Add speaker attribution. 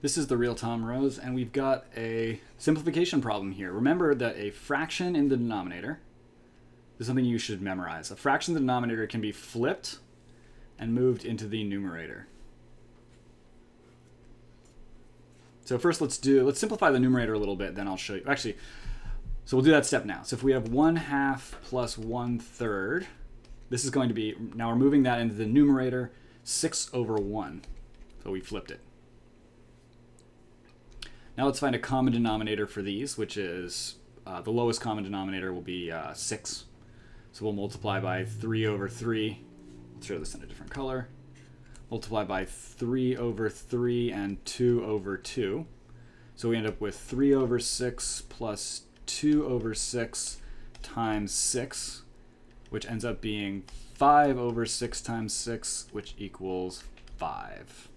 Speaker 1: This is the real Tom Rose, and we've got a simplification problem here. Remember that a fraction in the denominator is something you should memorize. A fraction in the denominator can be flipped and moved into the numerator. So first let's do, let's simplify the numerator a little bit, then I'll show you. Actually, so we'll do that step now. So if we have 1 half plus 1 third, this is going to be, now we're moving that into the numerator, 6 over 1. So we flipped it. Now let's find a common denominator for these, which is uh, the lowest common denominator will be uh, 6. So we'll multiply by 3 over 3. Let's show this in a different color. Multiply by 3 over 3 and 2 over 2. So we end up with 3 over 6 plus 2 over 6 times 6, which ends up being 5 over 6 times 6, which equals 5.